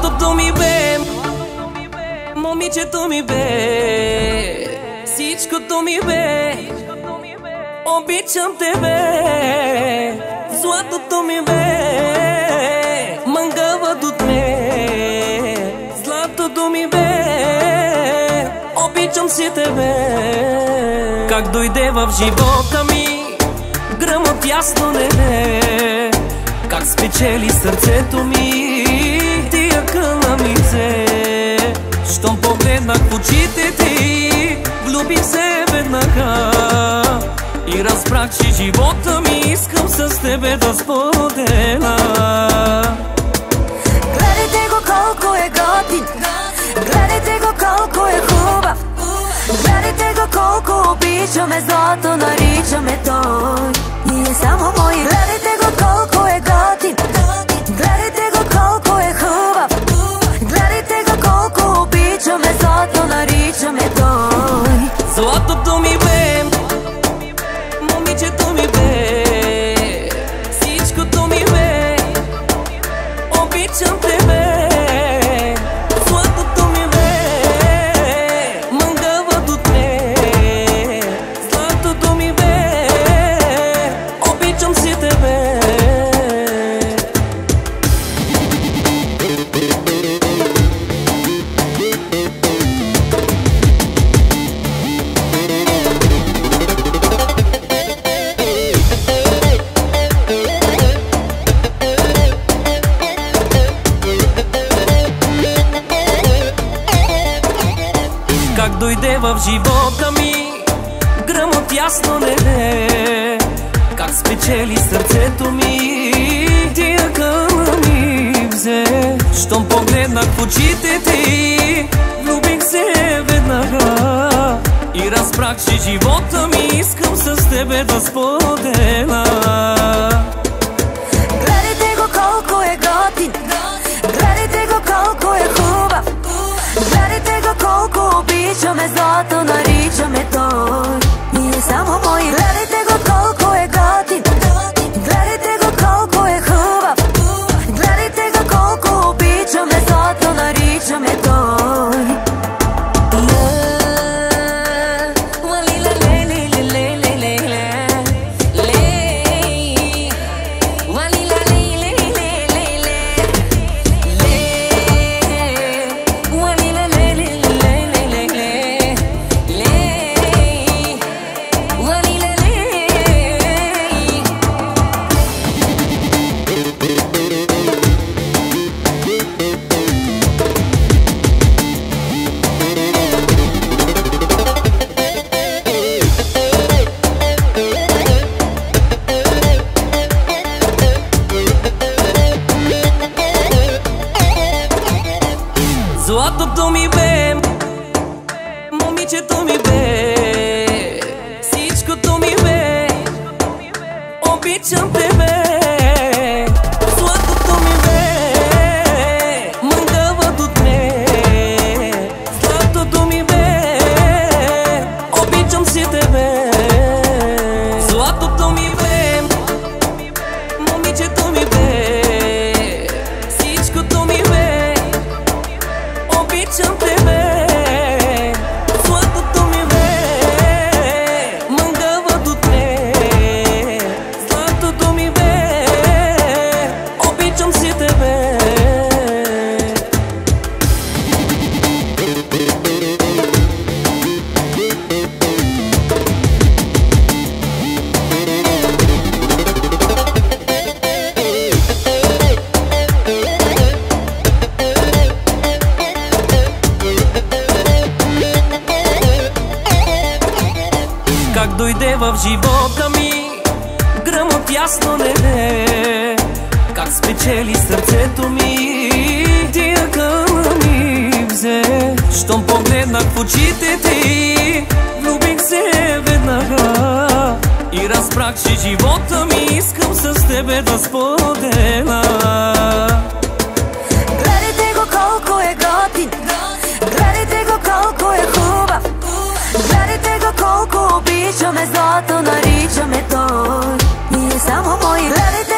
Златото ми бе Момичето ми бе. Всичкото ми бе Обичам тебе. Златото ми бе Мангавът от ме. Златото ми бе Обичам си тебе. Как дойде в живота ми Гръмът ясно небе Как спечели сърцето ми Къна ми щом погледнах в очите ти Влюбих се веднага. И разбрах, че живота ми искам с тебе да споделя. Гледайте го колко е готин. Гледайте го колко е хубав. Гледайте го колко обичаме Злато наричаме той. Ние само мои. Гледайте го колко той Златото живота ми. Гръмът ясно небе Как спечели сърцето ми. Тия къна ми взе. Щом погледнах в очите ти Влюбих се веднага. И разбрах, че живота ми Искам с тебе да споделя Златото ми бе Момичето ми бе Всичкото ми бе Обичам тебе Златото Как дойде в живота ми. Гръмът ясно небе Как спечели сърцето ми. Тия къна ми взе Щом погледнах в очите ти. Влюбих се веднага И разбрах, че живота ми Искам с тебе да споделя обичаме Злато наричаме той Ние само мои Гледайте го колко